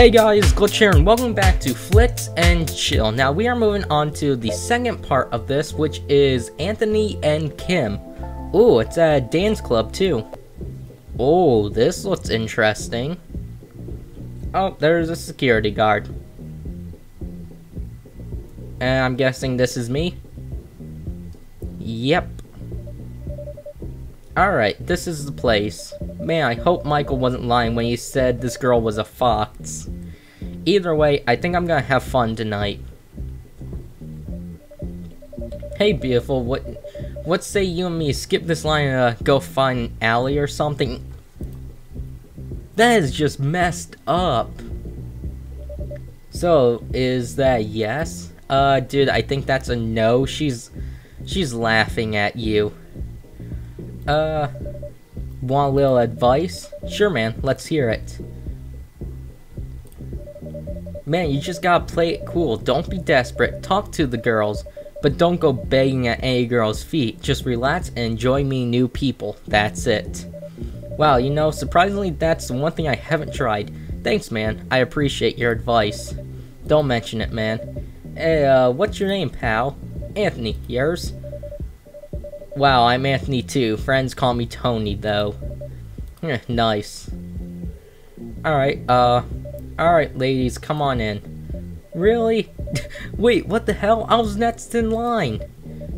Hey guys, Glitch here and welcome back to Flix and Chill. Now we are moving on to the second part of this, which is Anthony and Kim. Oh, it's a dance club too. Oh, this looks interesting. Oh, there's a security guard. And I'm guessing this is me? Yep. Alright, this is the place. Man, I hope Michael wasn't lying when he said this girl was a fox. Either way, I think I'm gonna have fun tonight. Hey, beautiful, what what say you and me skip this line and uh, go find an alley or something? That is just messed up. So, is that yes? Uh, dude, I think that's a no. She's, she's laughing at you. Uh, want a little advice? Sure, man. Let's hear it. Man, you just gotta play it cool. Don't be desperate. Talk to the girls. But don't go begging at any girl's feet. Just relax and enjoy meeting new people. That's it. Wow, you know, surprisingly, that's the one thing I haven't tried. Thanks, man. I appreciate your advice. Don't mention it, man. Hey, uh, what's your name, pal? Anthony. Yours? Wow, I'm Anthony too. Friends call me Tony, though. Eh, nice. Alright, uh... Alright, ladies, come on in. Really? Wait, what the hell? I was next in line!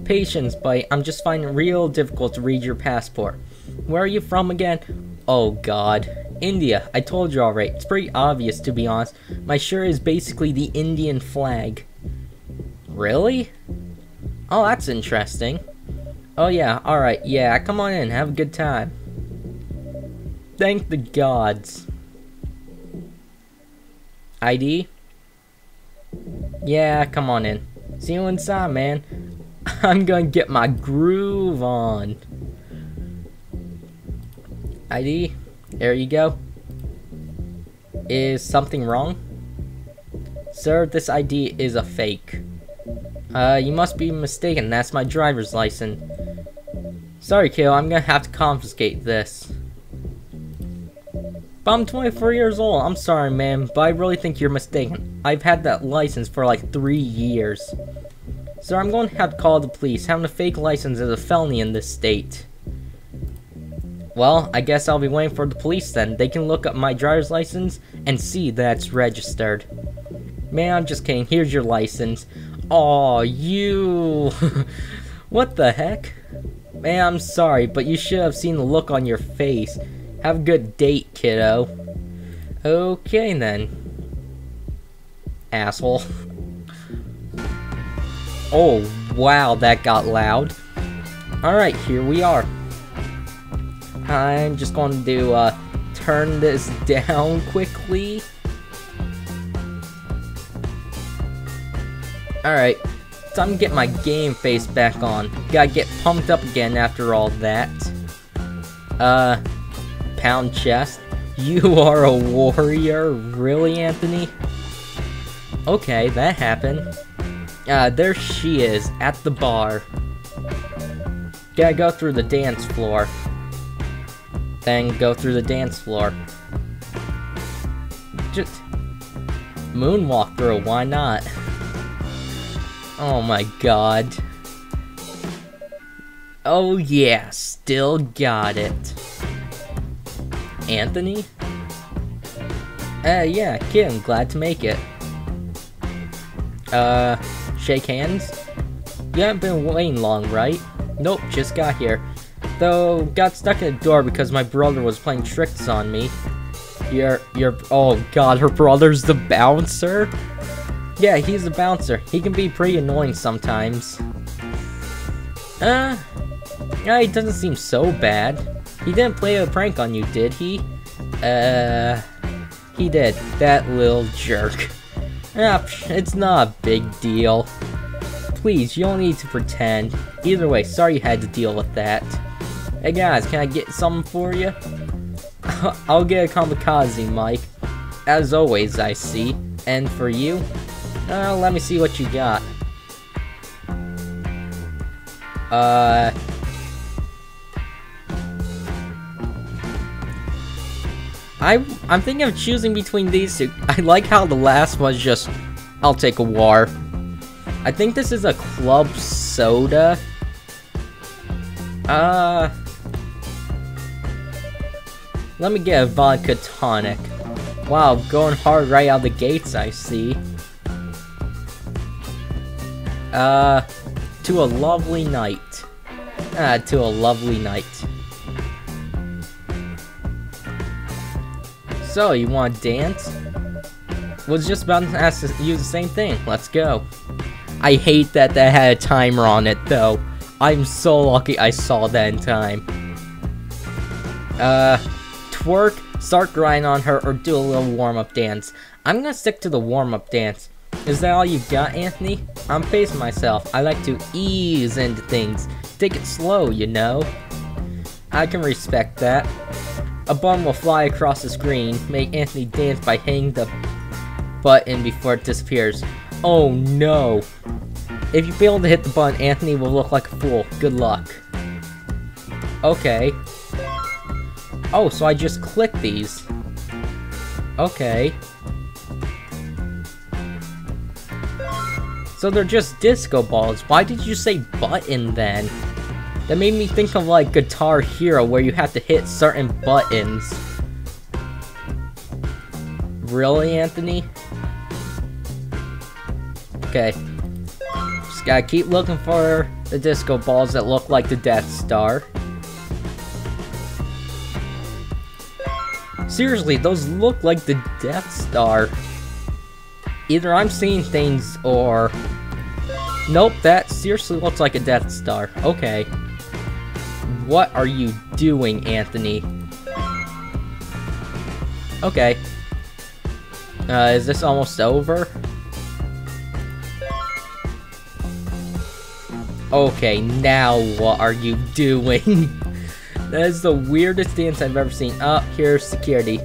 Patience, but I'm just finding it real difficult to read your passport. Where are you from again? Oh god. India. I told you already. It's pretty obvious, to be honest. My shirt is basically the Indian flag. Really? Oh, that's interesting. Oh yeah, alright, yeah, come on in, have a good time. Thank the gods. ID? Yeah, come on in. See you inside, man. I'm gonna get my groove on. ID? There you go. Is something wrong? Sir, this ID is a fake. Uh, you must be mistaken. That's my driver's license. Sorry, kiddo. I'm gonna have to confiscate this. But I'm 24 years old. I'm sorry, man, but I really think you're mistaken. I've had that license for like three years. So I'm going to have to call the police. Having a fake license is a felony in this state. Well, I guess I'll be waiting for the police then. They can look up my driver's license and see that it's registered. Man, I'm just kidding. Here's your license. Oh, you... what the heck? Man, I'm sorry, but you should have seen the look on your face. Have a good date, kiddo. Okay, then. Asshole. Oh, wow, that got loud. Alright, here we are. I'm just going to uh, turn this down quickly. Alright, time to get my game face back on. Gotta get pumped up again after all that. Uh, pound chest. You are a warrior? Really, Anthony? Okay, that happened. Uh, there she is, at the bar. Gotta go through the dance floor. Then go through the dance floor. Just moonwalk through, why not? Oh my god. Oh yeah, still got it. Anthony? Uh, yeah, Kim, glad to make it. Uh, shake hands? You haven't been waiting long, right? Nope, just got here. Though, got stuck in the door because my brother was playing tricks on me. Your, your, oh god, her brother's the bouncer? Yeah, he's a bouncer. He can be pretty annoying sometimes. Uh, yeah, he doesn't seem so bad. He didn't play a prank on you, did he? Uh, he did. That little jerk. Ah, it's not a big deal. Please, you don't need to pretend. Either way, sorry you had to deal with that. Hey guys, can I get something for you? I'll get a kamikaze, Mike. As always, I see. And for you? Uh, let me see what you got. Uh... I, I'm thinking of choosing between these two. I like how the last was just, I'll take a war. I think this is a club soda. Uh... Let me get a vodka tonic. Wow, going hard right out the gates, I see. Uh, to a lovely night. Ah, to a lovely night. So, you want to dance? Was just about to ask you the same thing. Let's go. I hate that that had a timer on it, though. I'm so lucky I saw that in time. Uh, twerk, start grinding on her, or do a little warm-up dance. I'm gonna stick to the warm-up dance. Is that all you got, Anthony? I'm pacing myself. I like to ease into things. Take it slow, you know? I can respect that. A bomb will fly across the screen, make Anthony dance by hitting the button before it disappears. Oh no! If you fail to hit the button, Anthony will look like a fool. Good luck. Okay. Oh, so I just click these. Okay. So they're just disco balls. Why did you say button then? That made me think of like Guitar Hero where you have to hit certain buttons. Really, Anthony? Okay. Just gotta keep looking for the disco balls that look like the Death Star. Seriously, those look like the Death Star. Either I'm seeing things or... Nope, that seriously looks like a Death Star. Okay. What are you doing, Anthony? Okay. Uh, is this almost over? Okay, now what are you doing? that is the weirdest dance I've ever seen. Up oh, here's security.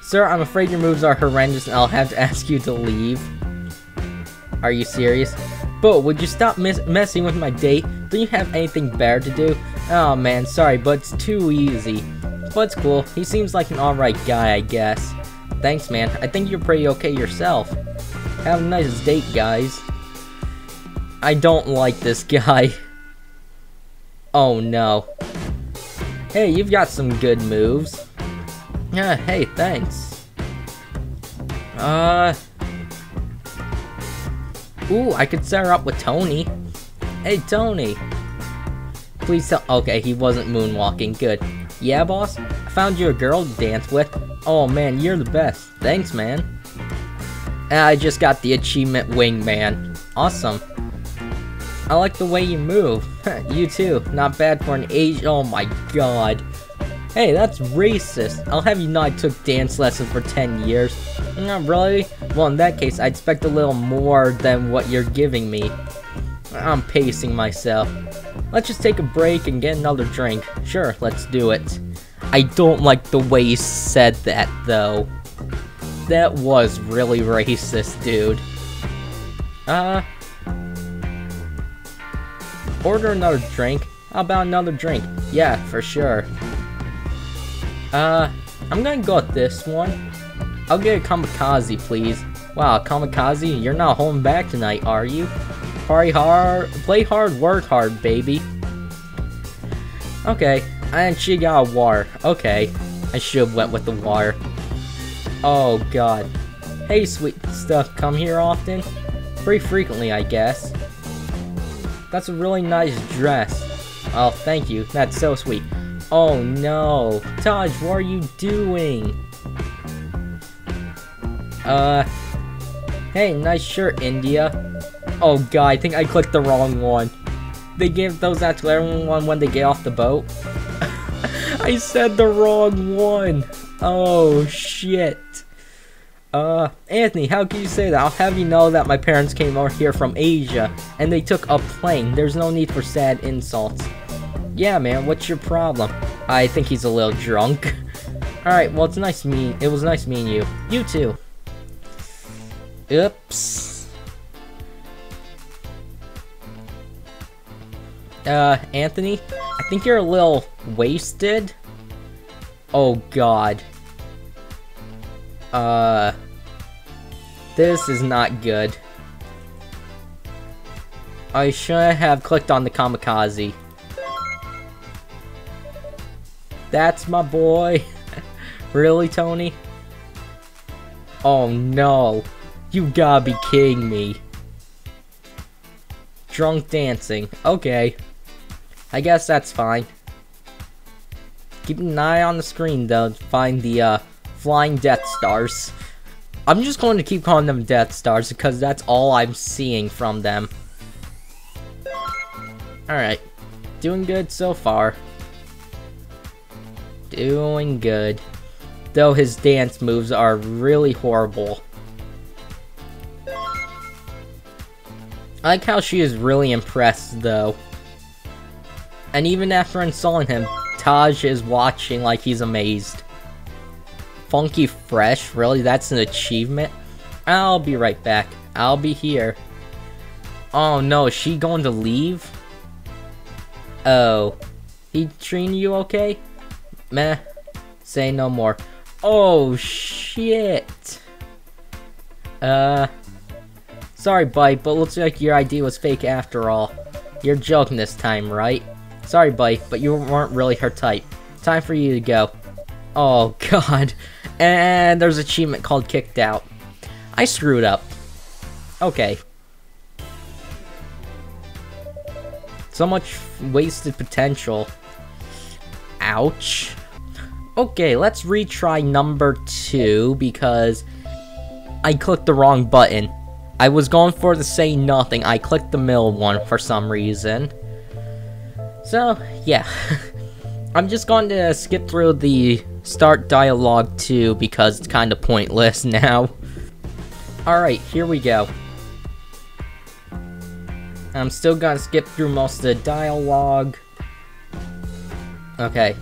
Sir, I'm afraid your moves are horrendous and I'll have to ask you to leave. Are you serious? But would you stop messing with my date? Don't you have anything better to do? Oh man, sorry, but it's too easy. But it's cool. He seems like an alright guy, I guess. Thanks, man. I think you're pretty okay yourself. Have a nice date, guys. I don't like this guy. Oh no. Hey, you've got some good moves. Yeah, hey, thanks. Uh... Ooh, I could set her up with Tony. Hey, Tony. Please tell- Okay, he wasn't moonwalking. Good. Yeah, boss? I found you a girl to dance with. Oh, man, you're the best. Thanks, man. And I just got the achievement wingman. Awesome. I like the way you move. you too. Not bad for an age- Oh my god. Hey, that's racist. I'll have you know I took dance lessons for 10 years. Not really? Well, in that case, I expect a little more than what you're giving me. I'm pacing myself. Let's just take a break and get another drink. Sure, let's do it. I don't like the way you said that, though. That was really racist, dude. Uh... Order another drink? How about another drink? Yeah, for sure. Uh, I'm gonna go with this one. I'll get a kamikaze, please. Wow, kamikaze, you're not holding back tonight, are you? Party hard, play hard, work hard, baby. Okay, and she got water. Okay, I should have went with the water. Oh god. Hey, sweet stuff, come here often? Pretty frequently, I guess. That's a really nice dress. Oh, thank you. That's so sweet. Oh no. Taj, what are you doing? Uh... Hey, nice shirt, India. Oh god, I think I clicked the wrong one. They give those out to everyone when they get off the boat. I said the wrong one. Oh, shit. Uh, Anthony, how can you say that? I'll have you know that my parents came over here from Asia, and they took a plane. There's no need for sad insults. Yeah, man, what's your problem? I think he's a little drunk. Alright, well, it's nice meeting- it was nice meeting you. You too. Oops. Uh, Anthony, I think you're a little wasted. Oh god. Uh... This is not good. I should have clicked on the kamikaze. That's my boy. really, Tony? Oh no. You gotta be kidding me. Drunk dancing. Okay. I guess that's fine. Keep an eye on the screen though to find the uh, flying Death Stars. I'm just going to keep calling them Death Stars because that's all I'm seeing from them. Alright. Doing good so far. Doing good. Though his dance moves are really horrible. I like how she is really impressed though. And even after installing him, Taj is watching like he's amazed. Funky Fresh? Really? That's an achievement? I'll be right back. I'll be here. Oh no, is she going to leave? Oh. He treating you okay? Meh. Say no more. Oh, shit. Uh. Sorry, Bite, but looks like your ID was fake after all. You're joking this time, right? Sorry, Bite, but you weren't really her type. Time for you to go. Oh, God. And there's an achievement called Kicked Out. I screwed up. Okay. So much wasted potential. Ouch. Okay, let's retry number two because I clicked the wrong button. I was going for the say nothing. I clicked the middle one for some reason. So, yeah. I'm just going to skip through the start dialogue too because it's kind of pointless now. Alright, here we go. I'm still gonna skip through most of the dialogue. Okay.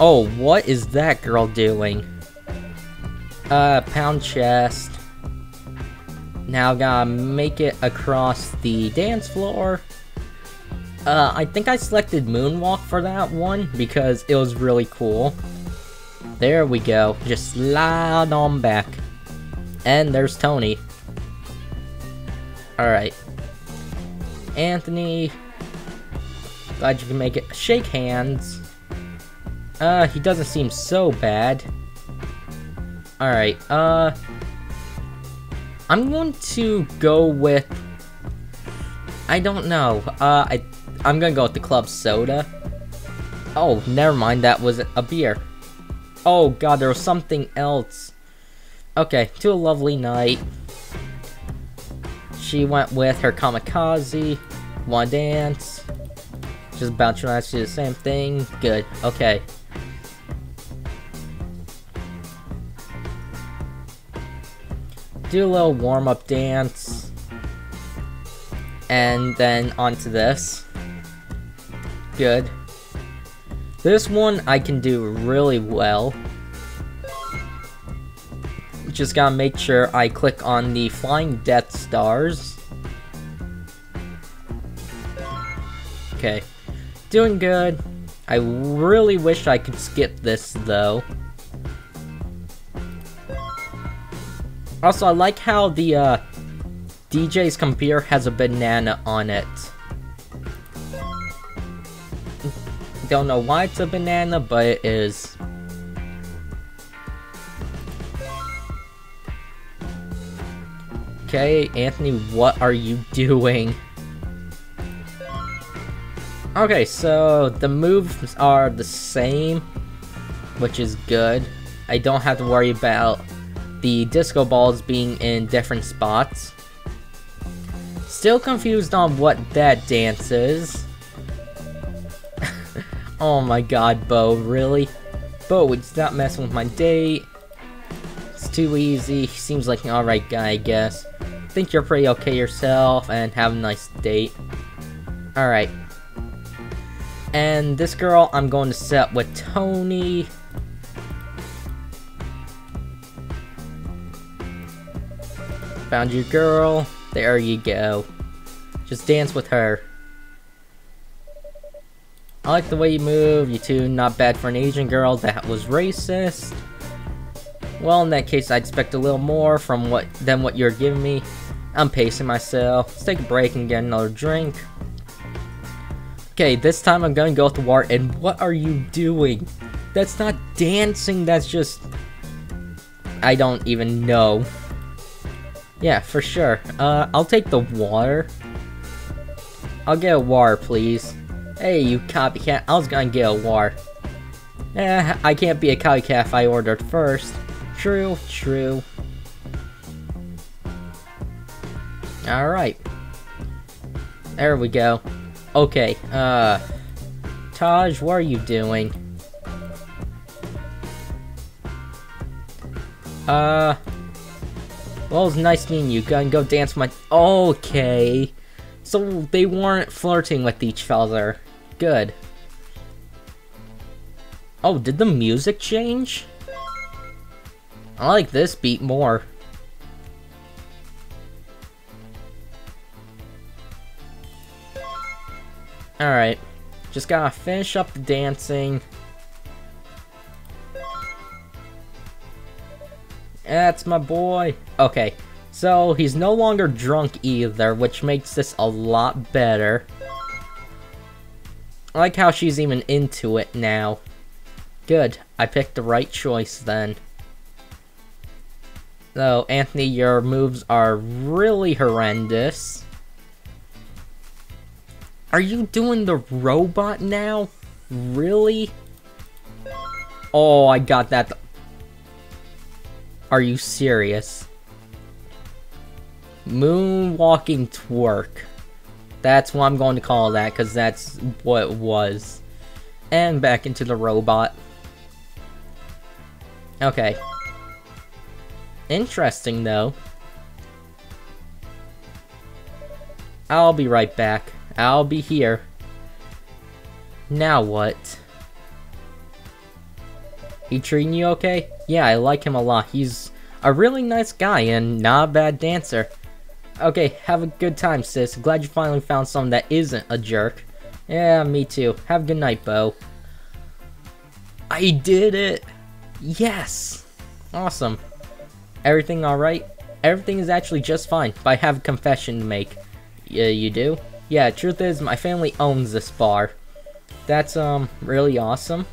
Oh, what is that girl doing? Uh, pound chest. Now gotta make it across the dance floor. Uh, I think I selected Moonwalk for that one because it was really cool. There we go. Just slide on back. And there's Tony. Alright. Anthony. Glad you can make it. Shake hands. Uh, he doesn't seem so bad. Alright, uh... I'm going to go with... I don't know. Uh, I, I'm gonna go with the club soda. Oh, never mind, that was a beer. Oh god, there was something else. Okay, to a lovely night. She went with her kamikaze. Wanna dance? Just about around, ask you the same thing. Good, okay. Do a little warm-up dance. And then onto this. Good. This one I can do really well. Just gotta make sure I click on the Flying Death Stars. Okay. Doing good. I really wish I could skip this though. Also, I like how the uh, DJ's computer has a banana on it. Don't know why it's a banana, but it is. Okay, Anthony, what are you doing? Okay, so the moves are the same, which is good. I don't have to worry about the disco balls being in different spots. Still confused on what that dance is. oh my god, Bo, really? Bo, you stop messing with my date? It's too easy. Seems like an alright guy, I guess. Think you're pretty okay yourself and have a nice date. Alright. And this girl, I'm going to set with Tony. Found your girl. There you go. Just dance with her. I like the way you move, you two not bad for an Asian girl that was racist. Well, in that case, I'd expect a little more from what than what you're giving me. I'm pacing myself. Let's take a break and get another drink. Okay, this time I'm gonna go with the water, and what are you doing? That's not dancing, that's just... I don't even know. Yeah, for sure. Uh, I'll take the water. I'll get a water, please. Hey, you copycat, I was gonna get a water. Eh, I can't be a copycat if I ordered first. True, true. Alright. There we go. Okay, uh... Taj, what are you doing? Uh... Well, it's nice meeting you. Gonna go dance my- Okay. So, they weren't flirting with each other. Good. Oh, did the music change? I like this beat more. Alright. Just gotta finish up the dancing. That's my boy. Okay, so he's no longer drunk either, which makes this a lot better. I like how she's even into it now. Good, I picked the right choice then. Though, Anthony, your moves are really horrendous. Are you doing the robot now? Really? Oh, I got that. Are you serious? Moonwalking twerk. That's what I'm going to call that, because that's what it was. And back into the robot. Okay. Interesting, though. I'll be right back. I'll be here. Now what? He treating you okay? Yeah, I like him a lot. He's a really nice guy and not a bad dancer. Okay, have a good time, sis. Glad you finally found someone that isn't a jerk. Yeah, me too. Have a good night, Bo. I did it! Yes! Awesome. Everything alright? Everything is actually just fine, but I have a confession to make. Yeah, you do? Yeah, truth is, my family owns this bar. That's, um, really awesome.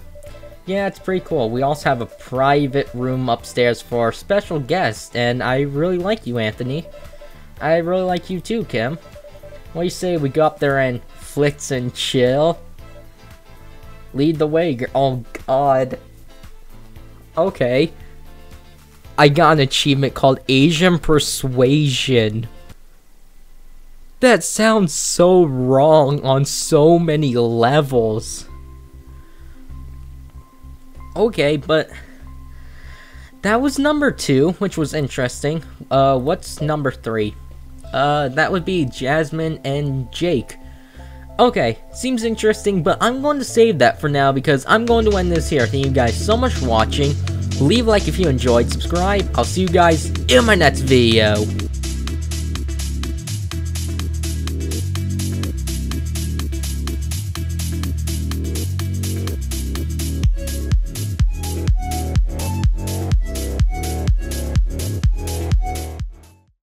Yeah, it's pretty cool. We also have a private room upstairs for special guests, and I really like you, Anthony. I really like you too, Kim. What do you say we go up there and flix and chill? Lead the way, Oh, God. Okay. I got an achievement called Asian Persuasion. That sounds so wrong on so many levels. Okay, but that was number two, which was interesting. Uh, what's number three? Uh, that would be Jasmine and Jake. Okay, seems interesting, but I'm going to save that for now because I'm going to end this here. Thank you guys so much for watching. Leave a like if you enjoyed, subscribe. I'll see you guys in my next video.